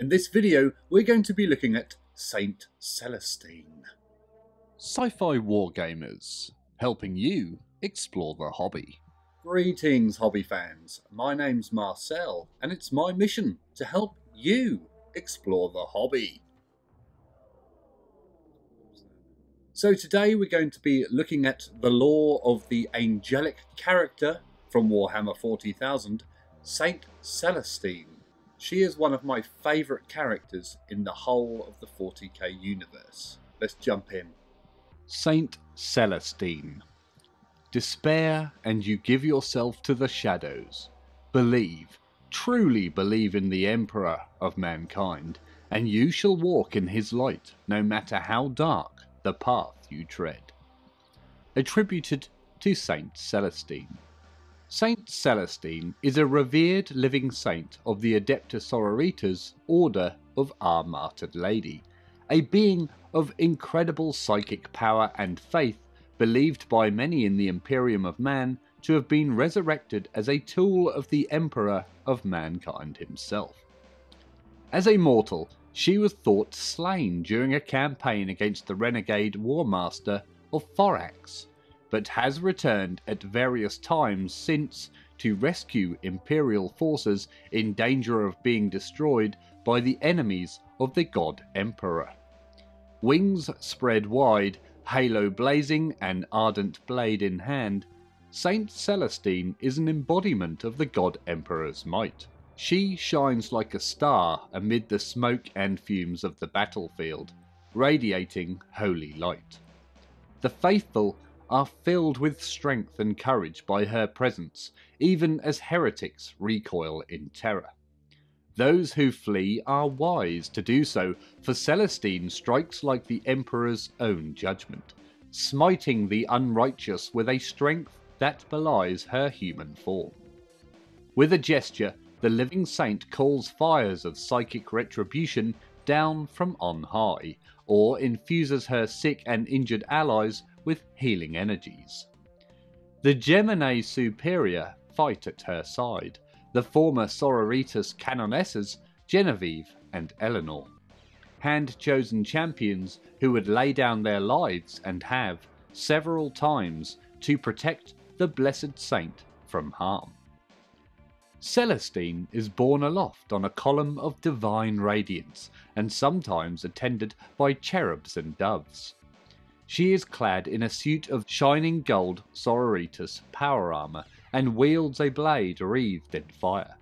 In this video, we're going to be looking at Saint Celestine. Sci-fi wargamers, helping you explore the hobby. Greetings, hobby fans. My name's Marcel, and it's my mission to help you explore the hobby. So today we're going to be looking at the lore of the angelic character from Warhammer 40,000, Saint Celestine. She is one of my favourite characters in the whole of the 40k universe. Let's jump in. Saint Celestine. Despair and you give yourself to the shadows. Believe, truly believe in the Emperor of mankind, and you shall walk in his light, no matter how dark the path you tread. Attributed to Saint Celestine. Saint Celestine is a revered living saint of the Adeptus Sororitas Order of Our Martyred Lady, a being of incredible psychic power and faith, believed by many in the Imperium of Man to have been resurrected as a tool of the Emperor of mankind himself. As a mortal, she was thought slain during a campaign against the renegade War Master of Thorax, but has returned at various times since to rescue Imperial forces in danger of being destroyed by the enemies of the God Emperor. Wings spread wide, halo blazing, and ardent blade in hand, Saint Celestine is an embodiment of the God Emperor's might. She shines like a star amid the smoke and fumes of the battlefield, radiating holy light. The faithful are filled with strength and courage by her presence, even as heretics recoil in terror. Those who flee are wise to do so, for Celestine strikes like the Emperor's own judgment, smiting the unrighteous with a strength that belies her human form. With a gesture, the living saint calls fires of psychic retribution down from on high, or infuses her sick and injured allies with healing energies. The Geminae Superia fight at her side, the former Sororitas Canonesses Genevieve and Eleanor. Hand chosen champions who would lay down their lives and have, several times, to protect the blessed saint from harm. Celestine is borne aloft on a column of divine radiance and sometimes attended by cherubs and doves. She is clad in a suit of shining gold Sororitas power armor and wields a blade wreathed in fire.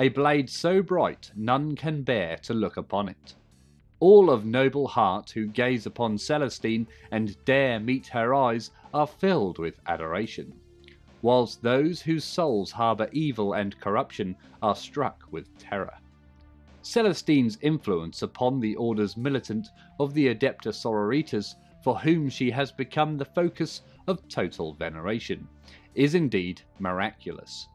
A blade so bright none can bear to look upon it. All of noble heart who gaze upon Celestine and dare meet her eyes are filled with adoration, whilst those whose souls harbour evil and corruption are struck with terror. Celestine's influence upon the Order's militant of the Adeptus Sororitas for whom she has become the focus of total veneration, is indeed miraculous.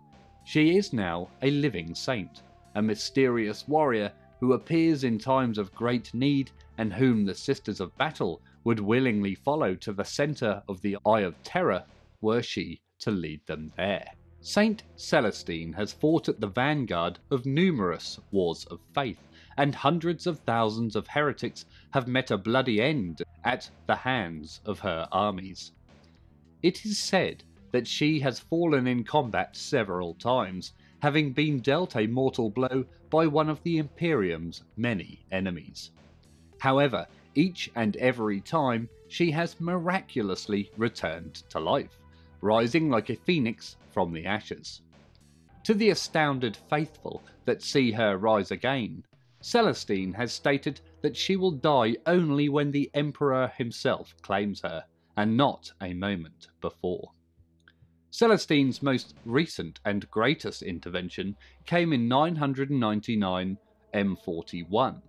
She is now a living saint, a mysterious warrior who appears in times of great need and whom the Sisters of Battle would willingly follow to the centre of the Eye of Terror were she to lead them there. Saint Celestine has fought at the vanguard of numerous wars of faith, and hundreds of thousands of heretics have met a bloody end at the hands of her armies. It is said that she has fallen in combat several times, having been dealt a mortal blow by one of the Imperium's many enemies. However, each and every time she has miraculously returned to life, rising like a phoenix from the ashes. To the astounded faithful that see her rise again, Celestine has stated that she will die only when the Emperor himself claims her, and not a moment before. Celestine's most recent and greatest intervention came in 999 M41,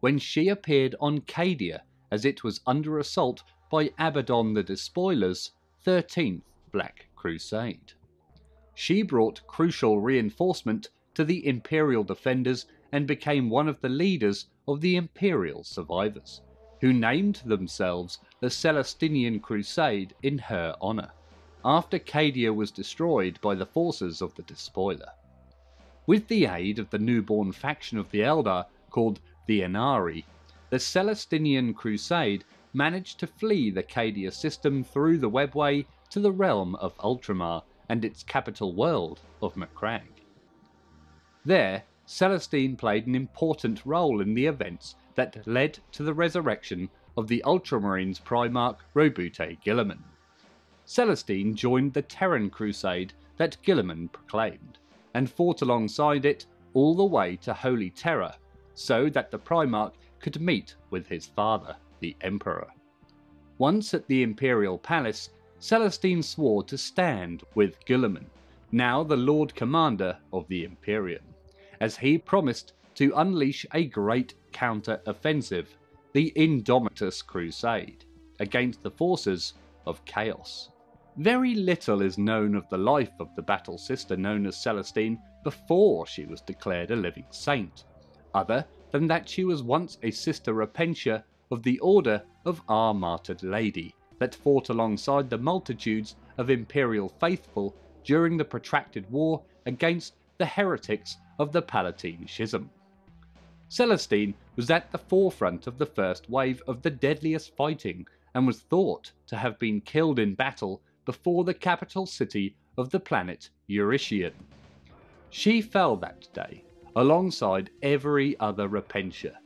when she appeared on Cadia as it was under assault by Abaddon the Despoiler's 13th Black Crusade. She brought crucial reinforcement to the Imperial defenders and became one of the leaders of the Imperial survivors, who named themselves the Celestinian Crusade in her honour, after Cadia was destroyed by the forces of the Despoiler. With the aid of the newborn faction of the Eldar, called the Ynnari, the Celestinian Crusade managed to flee the Cadia system through the webway to the realm of Ultramar and its capital world of Macragge. There, Celestine played an important role in the events that led to the resurrection of the Ultramarines Primarch Roboute Guilliman. Celestine joined the Terran Crusade that Guilliman proclaimed, and fought alongside it all the way to Holy Terra, so that the Primarch could meet with his father, the Emperor. Once at the Imperial Palace, Celestine swore to stand with Guilliman, now the Lord Commander of the Imperium, as he promised to unleash a great counter-offensive, the Indomitus Crusade, against the forces of Chaos. Very little is known of the life of the battle sister known as Celestine before she was declared a living saint, other than that she was once a sister repentia of the Order of Our Martyred Lady that fought alongside the multitudes of imperial faithful during the protracted war against the heretics of the Palatine Schism. Celestine was at the forefront of the first wave of the deadliest fighting and was thought to have been killed in battle before the capital city of the planet Eurytion. She fell that day, alongside every other Repentia,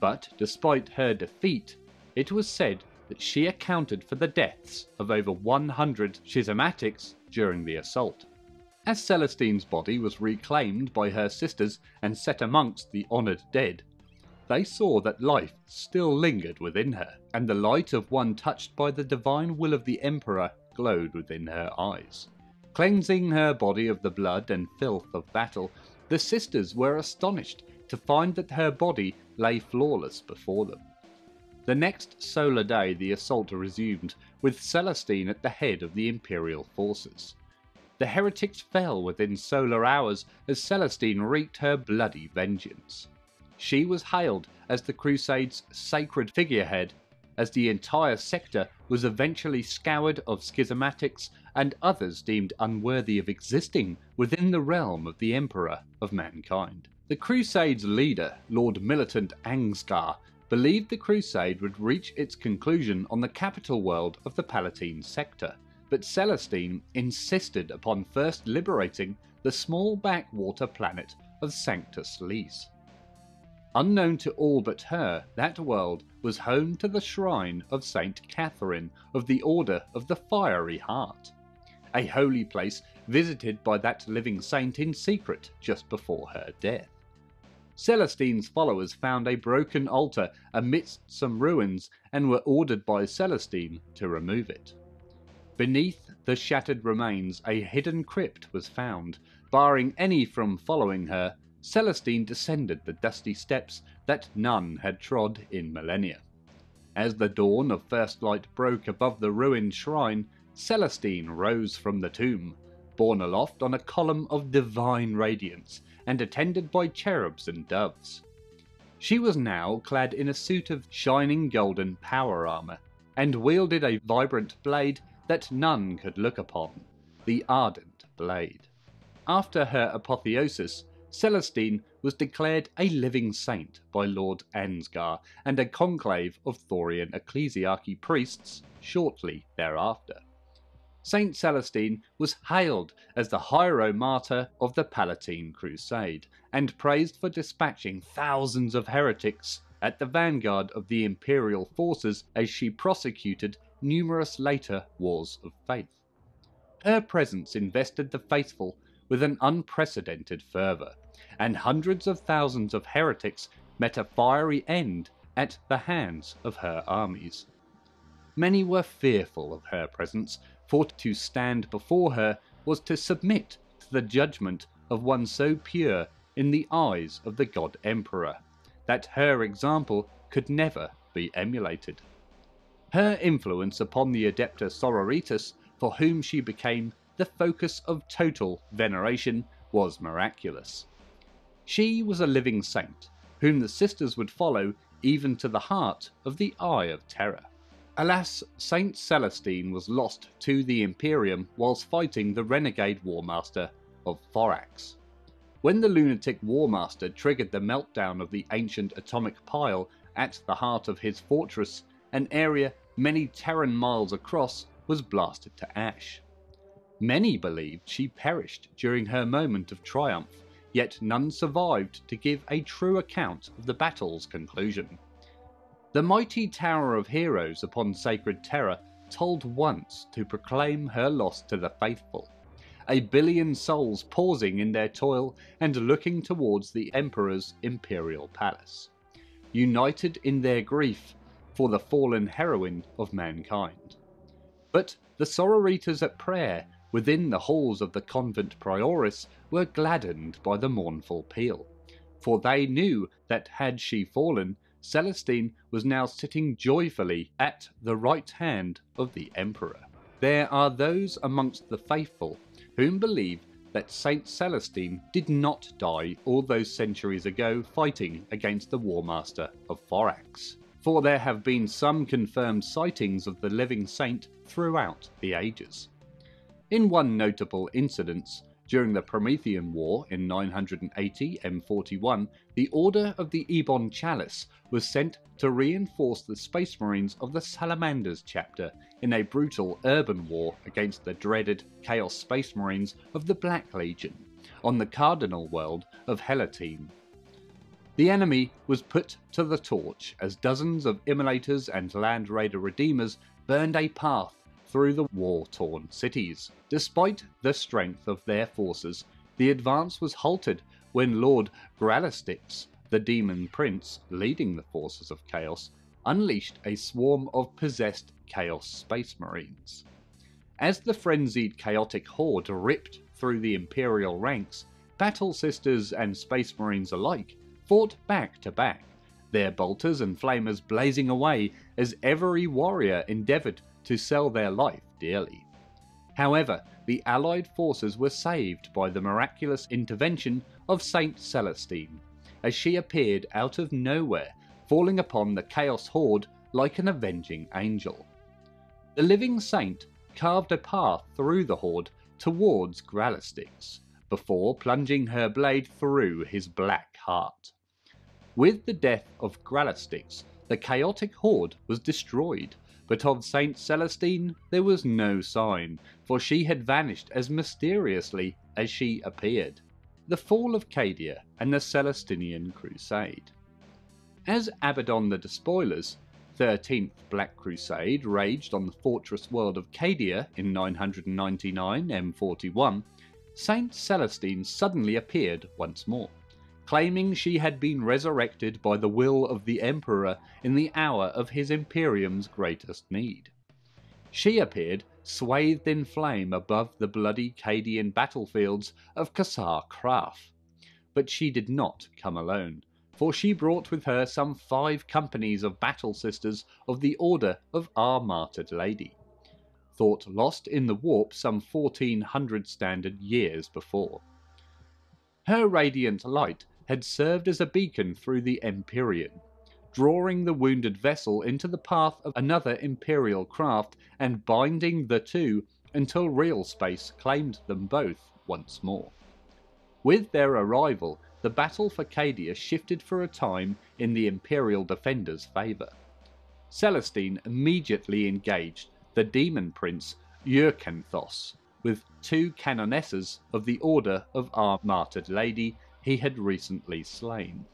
but despite her defeat, it was said that she accounted for the deaths of over 100 schismatics during the assault. As Celestine's body was reclaimed by her sisters and set amongst the honoured dead, they saw that life still lingered within her, and the light of one touched by the divine will of the Emperor glowed within her eyes. Cleansing her body of the blood and filth of battle, the sisters were astonished to find that her body lay flawless before them. The next solar day the assault resumed, with Celestine at the head of the Imperial forces. The heretics fell within solar hours as Celestine wreaked her bloody vengeance. She was hailed as the Crusade's sacred figurehead as the entire sector was eventually scoured of schismatics and others deemed unworthy of existing within the realm of the Emperor of mankind. The Crusade's leader, Lord Militant Ansgar, believed the crusade would reach its conclusion on the capital world of the Palatine sector, but Celestine insisted upon first liberating the small backwater planet of Sanctus Lys. Unknown to all but her, that world was home to the shrine of Saint Catherine of the Order of the Fiery Heart, a holy place visited by that living saint in secret just before her death. Celestine's followers found a broken altar amidst some ruins and were ordered by Celestine to remove it. Beneath the shattered remains, a hidden crypt was found, barring any from following her Celestine descended the dusty steps that none had trod in millennia. As the dawn of first light broke above the ruined shrine, Celestine rose from the tomb, borne aloft on a column of divine radiance and attended by cherubs and doves. She was now clad in a suit of shining golden power armour, and wielded a vibrant blade that none could look upon, the Ardent Blade. After her apotheosis, Celestine was declared a living saint by Lord Ansgar and a conclave of Thorian ecclesiarchy priests shortly thereafter. Saint Celestine was hailed as the hieromartyr of the Palatine Crusade and praised for dispatching thousands of heretics at the vanguard of the imperial forces as she prosecuted numerous later wars of faith. Her presence invested the faithful with an unprecedented fervour, and hundreds of thousands of heretics met a fiery end at the hands of her armies. Many were fearful of her presence, for to stand before her was to submit to the judgment of one so pure in the eyes of the God Emperor, that her example could never be emulated. Her influence upon the Adepta Sororitas, for whom she became the focus of total veneration, was miraculous. She was a living saint, whom the sisters would follow even to the heart of the Eye of Terror. Alas, Saint Celestine was lost to the Imperium whilst fighting the renegade warmaster of Thorax. When the lunatic War Master triggered the meltdown of the ancient atomic pile at the heart of his fortress, an area many Terran miles across was blasted to ash. Many believed she perished during her moment of triumph, yet none survived to give a true account of the battle's conclusion. The mighty Tower of Heroes upon Sacred Terra told once to proclaim her loss to the faithful, a billion souls pausing in their toil and looking towards the Emperor's imperial palace, united in their grief for the fallen heroine of mankind. But the sororitas at prayer within the halls of the convent prioris were gladdened by the mournful peal, for they knew that had she fallen, Celestine was now sitting joyfully at the right hand of the Emperor. There are those amongst the faithful whom believe that Saint Celestine did not die all those centuries ago fighting against the War Master of Thorax, for there have been some confirmed sightings of the living saint throughout the ages. In one notable incident, during the Promethean War in 980 M41, the Order of the Ebon Chalice was sent to reinforce the Space Marines of the Salamanders chapter in a brutal urban war against the dreaded Chaos Space Marines of the Black Legion on the Cardinal world of Helotine. The enemy was put to the torch as dozens of Immolators and Land Raider Redeemers burned a path through the war torn cities. Despite the strength of their forces, the advance was halted when Lord Gralistix, the demon prince leading the forces of Chaos, unleashed a swarm of possessed Chaos Space Marines. As the frenzied chaotic horde ripped through the Imperial ranks, Battle Sisters and Space Marines alike fought back to back, their bolters and flamers blazing away as every warrior endeavoured to sell their life dearly. However, the Allied forces were saved by the miraculous intervention of Saint Celestine, as she appeared out of nowhere, falling upon the Chaos Horde like an avenging angel. The living saint carved a path through the horde towards Gralistix, before plunging her blade through his black heart. With the death of Gralistix, the chaotic horde was destroyed, but of Saint Celestine there was no sign, for she had vanished as mysteriously as she appeared. The fall of Cadia and the Celestinian Crusade. As Abaddon the Despoilers, 13th Black Crusade raged on the fortress world of Cadia in 999 M41, Saint Celestine suddenly appeared once more claiming she had been resurrected by the will of the Emperor in the hour of his Imperium's greatest need. She appeared swathed in flame above the bloody Cadian battlefields of Kasr Kraf. But she did not come alone, for she brought with her some five companies of battle sisters of the Order of Our Martyred Lady, thought lost in the warp some 1400 standard years before. Her radiant light had served as a beacon through the Empyrean, drawing the wounded vessel into the path of another Imperial craft and binding the two until real space claimed them both once more. With their arrival, the battle for Cadia shifted for a time in the Imperial defenders' favour. Celestine immediately engaged the demon prince Eucanthos with two canonesses of the Order of Our Martyred Lady he had recently slain.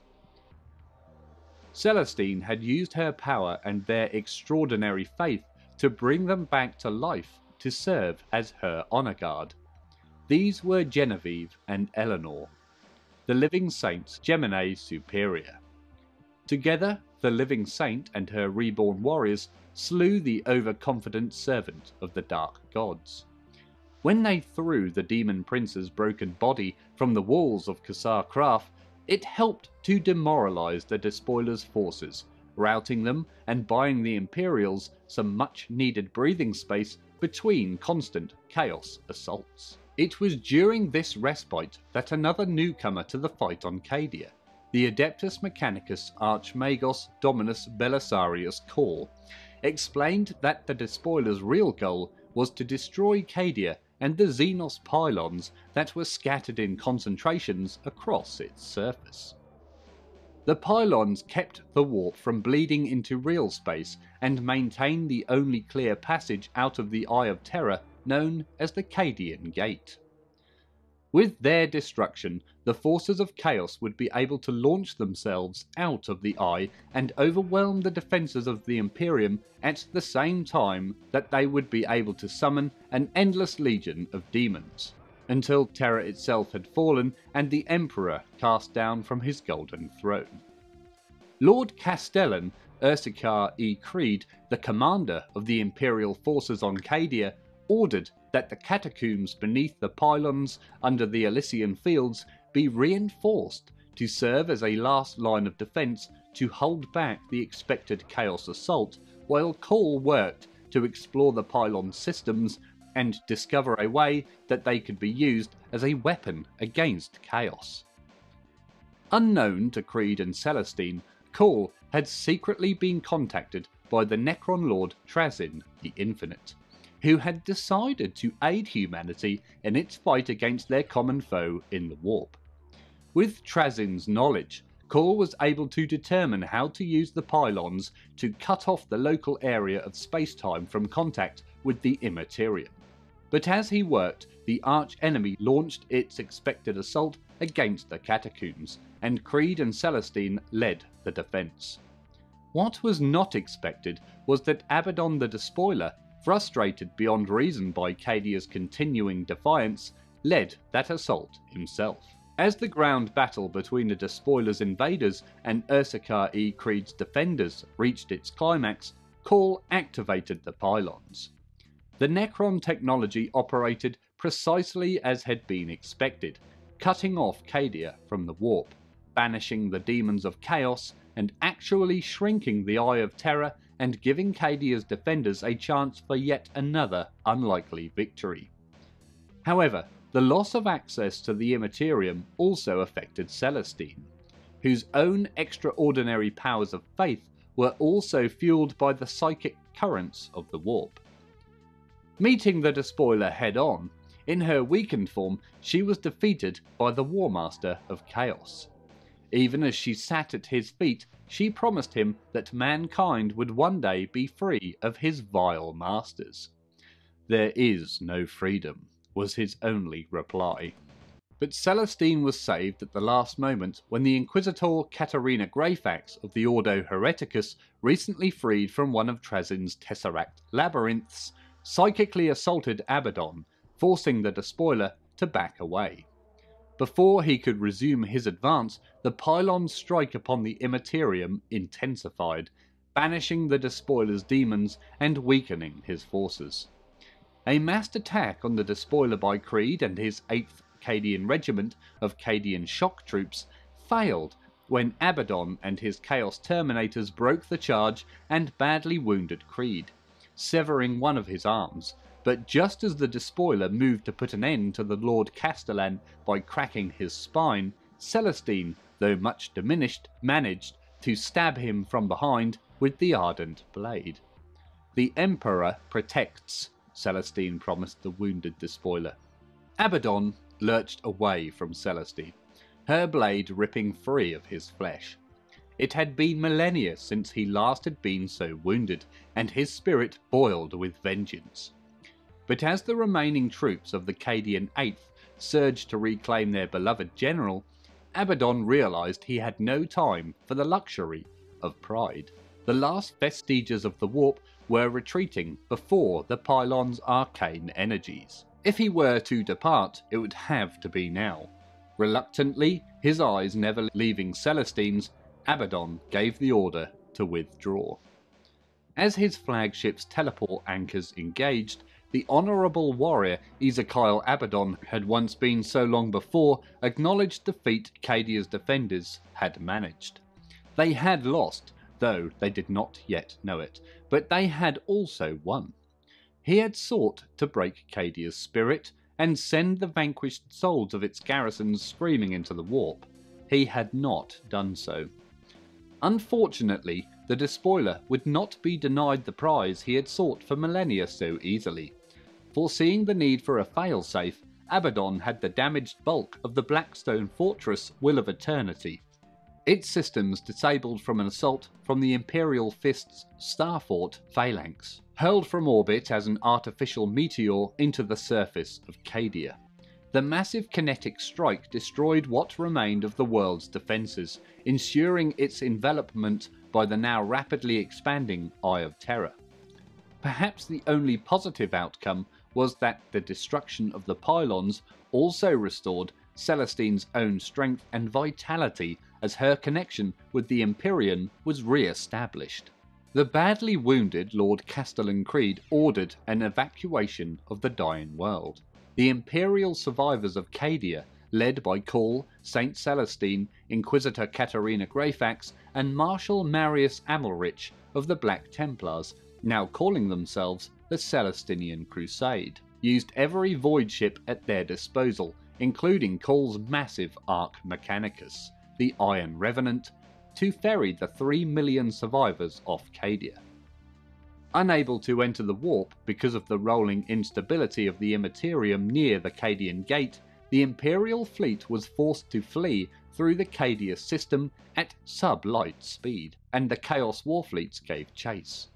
Celestine had used her power and their extraordinary faith to bring them back to life to serve as her honor guard. These were Genevieve and Eleanor, the living saint's Geminae superia. Together, the living saint and her reborn warriors slew the overconfident servant of the dark gods. When they threw the demon prince's broken body from the walls of Kasr Kraf, it helped to demoralize the Despoilers' forces, routing them and buying the Imperials some much needed breathing space between constant Chaos assaults. It was during this respite that another newcomer to the fight on Cadia, the Adeptus Mechanicus Archmagos Dominus Belisarius Cawl, explained that the Despoilers' real goal was to destroy Cadia and the Xenos pylons that were scattered in concentrations across its surface. The pylons kept the warp from bleeding into real space and maintained the only clear passage out of the Eye of Terror known as the Cadian Gate. With their destruction, the forces of Chaos would be able to launch themselves out of the Eye and overwhelm the defences of the Imperium at the same time that they would be able to summon an endless legion of demons until Terra itself had fallen and the Emperor cast down from his golden throne. Lord Castellan Ursarkar E. Creed, the commander of the Imperial forces on Cadia, ordered that the catacombs beneath the pylons under the Elysian fields be reinforced to serve as a last line of defence to hold back the expected Chaos assault, while Cawl worked to explore the pylon systems and discover a way that they could be used as a weapon against Chaos. Unknown to Creed and Celestine, Cawl had secretly been contacted by the Necron Lord Trazyn the Infinite, who had decided to aid humanity in its fight against their common foe in the Warp. With Trazyn's knowledge, Cawl was able to determine how to use the pylons to cut off the local area of space-time from contact with the Immaterium. But as he worked, the arch enemy launched its expected assault against the catacombs, and Creed and Celestine led the defence. What was not expected was that Abaddon the Despoiler, frustrated beyond reason by Cadia's continuing defiance, led that assault himself. As the ground battle between the Despoiler's invaders and Ursarkar E. Creed's defenders reached its climax, Cawl activated the pylons. The Necron technology operated precisely as had been expected, cutting off Cadia from the warp, banishing the demons of chaos, and actually shrinking the Eye of Terror and giving Cadia's defenders a chance for yet another unlikely victory. However, the loss of access to the Immaterium also affected Celestine, whose own extraordinary powers of faith were also fueled by the psychic currents of the warp. Meeting the Despoiler head on, in her weakened form, she was defeated by the War Master of Chaos. Even as she sat at his feet, she promised him that mankind would one day be free of his vile masters. There is no freedom, was his only reply. But Celestine was saved at the last moment when the Inquisitor Catarina Greyfax of the Ordo Hereticus, recently freed from one of Trazyn's Tesseract labyrinths, psychically assaulted Abaddon, forcing the despoiler to back away. Before he could resume his advance, the pylon's strike upon the Immaterium intensified, banishing the despoiler's demons and weakening his forces. A massed attack on the despoiler by Creed and his 8th Cadian Regiment of Cadian shock troops failed when Abaddon and his Chaos Terminators broke the charge and badly wounded Creed severing one of his arms. But just as the despoiler moved to put an end to the Lord Castellan by cracking his spine, Celestine, though much diminished, managed to stab him from behind with the ardent blade. The Emperor protects, Celestine promised the wounded despoiler. Abaddon lurched away from Celestine, her blade ripping free of his flesh. It had been millennia since he last had been so wounded, and his spirit boiled with vengeance. But as the remaining troops of the Cadian 8th surged to reclaim their beloved general, Abaddon realized he had no time for the luxury of pride. The last vestiges of the warp were retreating before the pylon's arcane energies. If he were to depart, it would have to be now. Reluctantly, his eyes never leaving Celestine's, Abaddon gave the order to withdraw. As his flagship's teleport anchors engaged, the honourable warrior Ezekiel Abaddon had once been so long before acknowledged the feat Cadia's defenders had managed. They had lost, though they did not yet know it, but they had also won. He had sought to break Cadia's spirit and send the vanquished souls of its garrisons screaming into the warp. He had not done so. Unfortunately, the despoiler would not be denied the prize he had sought for millennia so easily. Foreseeing the need for a failsafe, Abaddon had the damaged bulk of the Blackstone Fortress Will of Eternity. Its systems disabled from an assault from the Imperial Fist's Starfort Phalanx, hurled from orbit as an artificial meteor into the surface of Cadia. The massive kinetic strike destroyed what remained of the world's defences, ensuring its envelopment by the now rapidly expanding Eye of Terror. Perhaps the only positive outcome was that the destruction of the pylons also restored Celestine's own strength and vitality as her connection with the Empyrean was re established. The badly wounded Lord Castellan Creed ordered an evacuation of the dying world. The Imperial survivors of Cadia, led by Cawl, Saint Celestine, Inquisitor Catarina Greyfax, and Marshal Marius Amelrich of the Black Templars, now calling themselves the Celestinian Crusade, used every void ship at their disposal, including Cawl's massive Ark Mechanicus, the Iron Revenant, to ferry the 3 million survivors off Cadia. Unable to enter the warp because of the rolling instability of the Immaterium near the Cadian Gate, the Imperial fleet was forced to flee through the Cadia system at sub-light speed, and the Chaos Warfleets gave chase.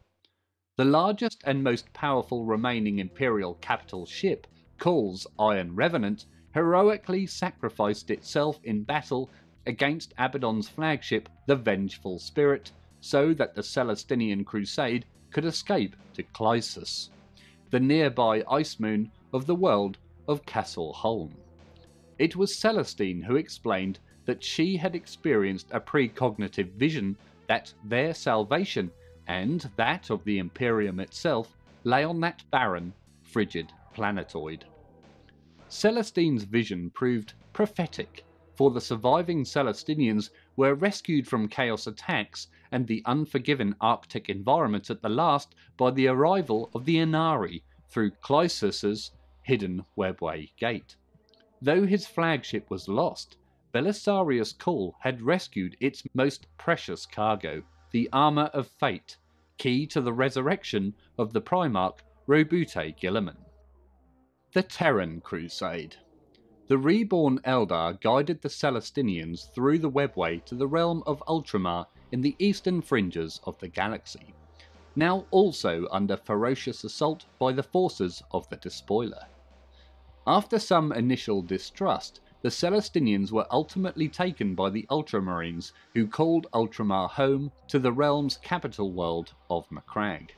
The largest and most powerful remaining Imperial capital ship, Cawl's Iron Revenant, heroically sacrificed itself in battle against Abaddon's flagship, the Vengeful Spirit, so that the Celestinian Crusade could escape to Clysus, the nearby ice moon of the world of Castle Holm. It was Celestine who explained that she had experienced a precognitive vision that their salvation and that of the Imperium itself lay on that barren, frigid planetoid. Celestine's vision proved prophetic, for the surviving Celestinians were rescued from chaos attacks and the unforgiven Arctic environment at the last by the arrival of the Ynnari through Clysus's hidden webway gate. Though his flagship was lost, Belisarius Cawl had rescued its most precious cargo, the armour of fate, key to the resurrection of the Primarch Roboute Guilliman. The Terran Crusade. The reborn Eldar guided the Celestinians through the webway to the realm of Ultramar in the eastern fringes of the galaxy, now also under ferocious assault by the forces of the Despoiler. After some initial distrust, the Celestinians were ultimately taken by the Ultramarines, who called Ultramar home to the realm's capital world of Macragge.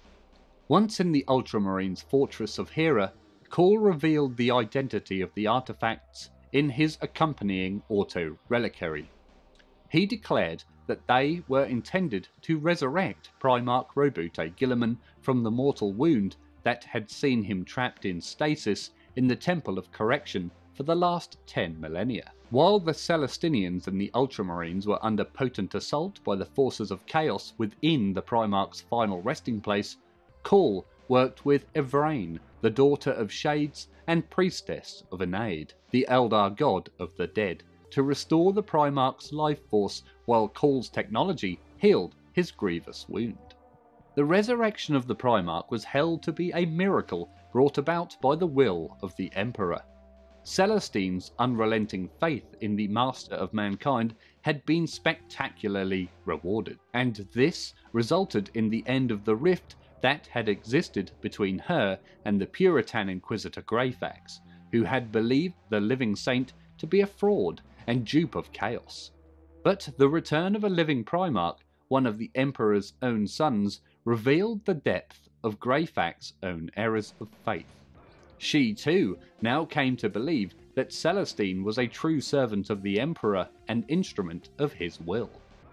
Once in the Ultramarines' fortress of Hera, Cawl revealed the identity of the artifacts in his accompanying auto reliquary. He declared that they were intended to resurrect Primarch Roboute Guilliman from the mortal wound that had seen him trapped in stasis in the Temple of Correction for the last 10 millennia. While the Celestinians and the Ultramarines were under potent assault by the forces of chaos within the Primarch's final resting place, Cawl worked with Yvraine, the daughter of Shades and priestess of Ynnead, the Eldar god of the dead, to restore the Primarch's life force while Cawl's technology healed his grievous wound. The resurrection of the Primarch was held to be a miracle brought about by the will of the Emperor. Celestine's unrelenting faith in the Master of Mankind had been spectacularly rewarded, and this resulted in the end of the rift that had existed between her and the Puritan Inquisitor Greyfax, who had believed the living saint to be a fraud and dupe of chaos. But the return of a living Primarch, one of the Emperor's own sons, revealed the depth of Greyfax's own errors of faith. She, too, now came to believe that Celestine was a true servant of the Emperor and instrument of his will.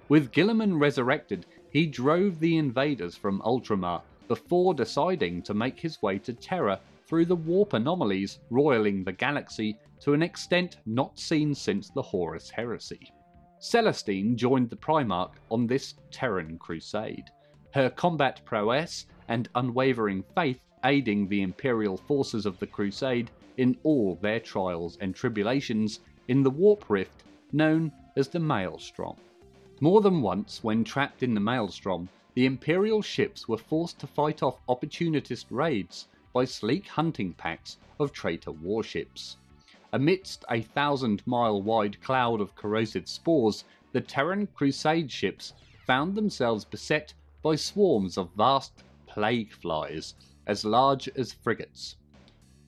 With Guilliman resurrected, he drove the invaders from Ultramar before deciding to make his way to Terra through the warp anomalies roiling the galaxy to an extent not seen since the Horus Heresy. Celestine joined the Primarch on this Terran crusade. Her combat prowess and unwavering faith aiding the imperial forces of the Crusade in all their trials and tribulations in the warp rift known as the Maelstrom. More than once, when trapped in the Maelstrom, the imperial ships were forced to fight off opportunist raids by sleek hunting packs of traitor warships. Amidst a thousand mile wide cloud of corrosive spores, the Terran Crusade ships found themselves beset by swarms of vast plague flies as large as frigates.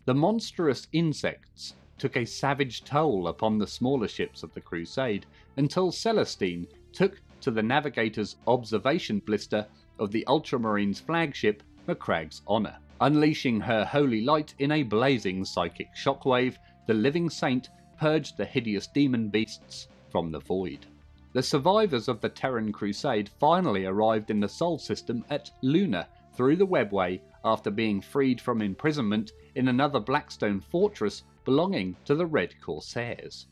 The monstrous insects took a savage toll upon the smaller ships of the Crusade until Celestine took to the navigator's observation blister of the Ultramarines flagship Macragge's Honour. Unleashing her holy light in a blazing psychic shockwave, the living saint purged the hideous demon beasts from the void. The survivors of the Terran Crusade finally arrived in the Sol system at Luna through the webway after being freed from imprisonment in another Blackstone fortress belonging to the Red Corsairs.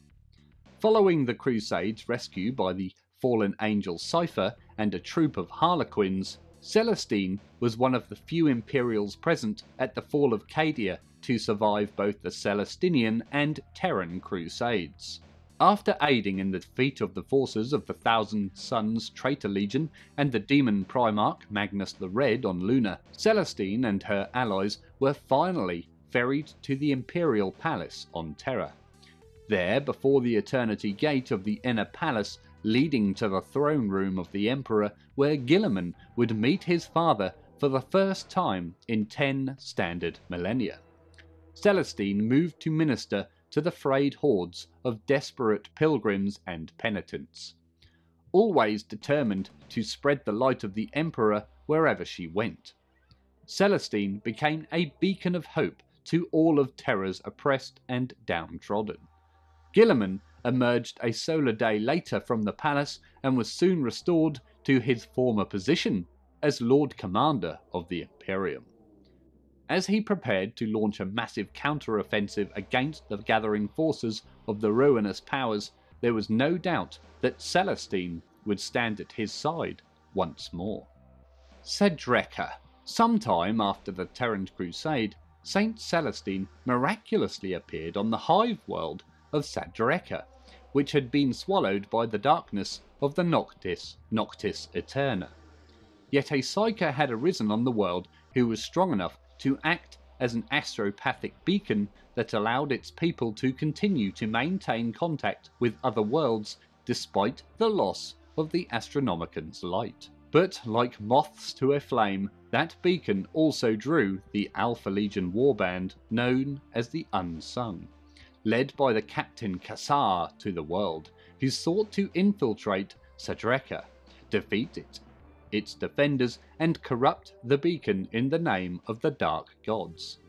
Following the Crusade's rescue by the fallen angel Cypher and a troop of Harlequins, Celestine was one of the few Imperials present at the fall of Cadia to survive both the Celestinian and Terran Crusades. After aiding in the defeat of the forces of the Thousand Suns Traitor Legion and the demon Primarch Magnus the Red on Luna, Celestine and her allies were finally ferried to the Imperial Palace on Terra. There, before the Eternity Gate of the Inner Palace, leading to the throne room of the Emperor, where Guilliman would meet his father for the first time in ten standard millennia. Celestine moved to minister to the frayed hordes of desperate pilgrims and penitents, always determined to spread the light of the Emperor wherever she went. Celestine became a beacon of hope to all of Terra's oppressed and downtrodden. Guilliman emerged a solar day later from the palace and was soon restored to his former position as Lord Commander of the Imperium. As he prepared to launch a massive counter-offensive against the gathering forces of the ruinous powers, there was no doubt that Celestine would stand at his side once more. Cedreca. Sometime after the Terran Crusade, Saint Celestine miraculously appeared on the hive world of Sadreka, which had been swallowed by the darkness of the Noctis, Noctis Aeterna. Yet a Psyker had arisen on the world who was strong enough to act as an astropathic beacon that allowed its people to continue to maintain contact with other worlds despite the loss of the Astronomican's light. But like moths to a flame, that beacon also drew the Alpha Legion warband known as the Unsung led by the Captain Kassar to the world, who sought to infiltrate Sadreka, defeat it, its defenders, and corrupt the beacon in the name of the Dark Gods.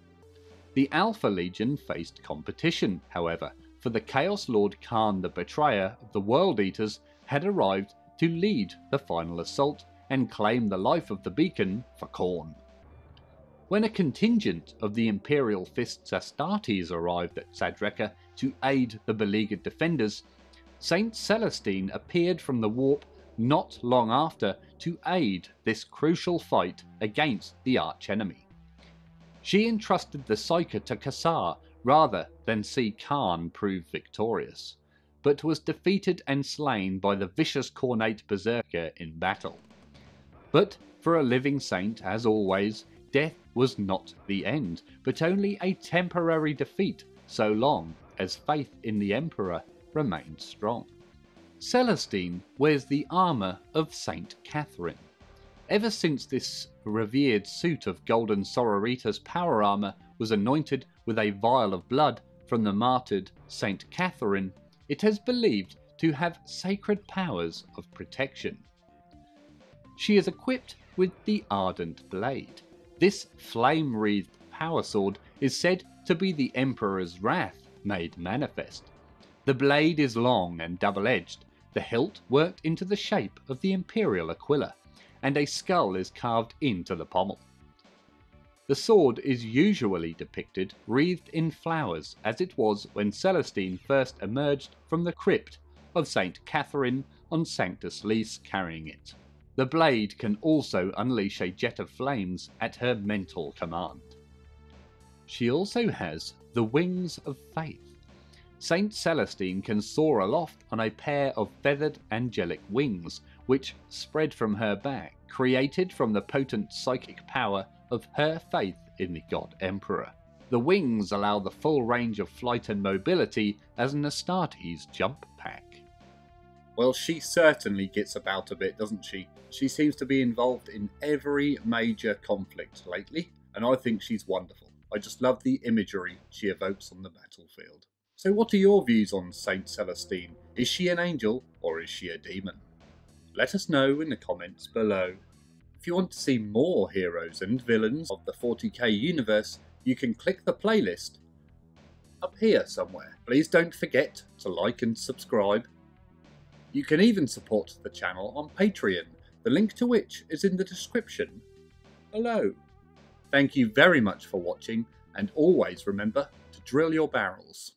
The Alpha Legion faced competition, however, for the Chaos Lord Kharn the Betrayer of the World Eaters had arrived to lead the final assault and claim the life of the beacon for Khorne. When a contingent of the Imperial Fists Astartes arrived at Sadreka to aid the beleaguered defenders, Saint Celestine appeared from the warp not long after to aid this crucial fight against the archenemy. She entrusted the Psyker to Kassar rather than see Kharn prove victorious, but was defeated and slain by the vicious Khornate Berserker in battle. But for a living saint, as always, death was not the end, but only a temporary defeat so long as faith in the Emperor remained strong. Celestine wears the armour of Saint Catherine. Ever since this revered suit of golden sororitas power armour was anointed with a vial of blood from the martyred Saint Catherine, it is believed to have sacred powers of protection. She is equipped with the Ardent Blade, this flame wreathed power sword is said to be the Emperor's wrath made manifest. The blade is long and double edged, the hilt worked into the shape of the Imperial Aquila, and a skull is carved into the pommel. The sword is usually depicted wreathed in flowers, as it was when Celestine first emerged from the crypt of St. Catherine on Sanctus Lys carrying it. The blade can also unleash a jet of flames at her mental command. She also has the Wings of Faith. Saint Celestine can soar aloft on a pair of feathered angelic wings, which spread from her back, created from the potent psychic power of her faith in the God Emperor. The wings allow the full range of flight and mobility as an Astartes jump pack. Well, she certainly gets about a bit, doesn't she? She seems to be involved in every major conflict lately, and I think she's wonderful. I just love the imagery she evokes on the battlefield. So, what are your views on Saint Celestine? Is she an angel or is she a demon? Let us know in the comments below. If you want to see more heroes and villains of the 40k universe, you can click the playlist up here somewhere. Please don't forget to like and subscribe. You can even support the channel on Patreon, the link to which is in the description below. Thank you very much for watching, and always remember to drill your barrels.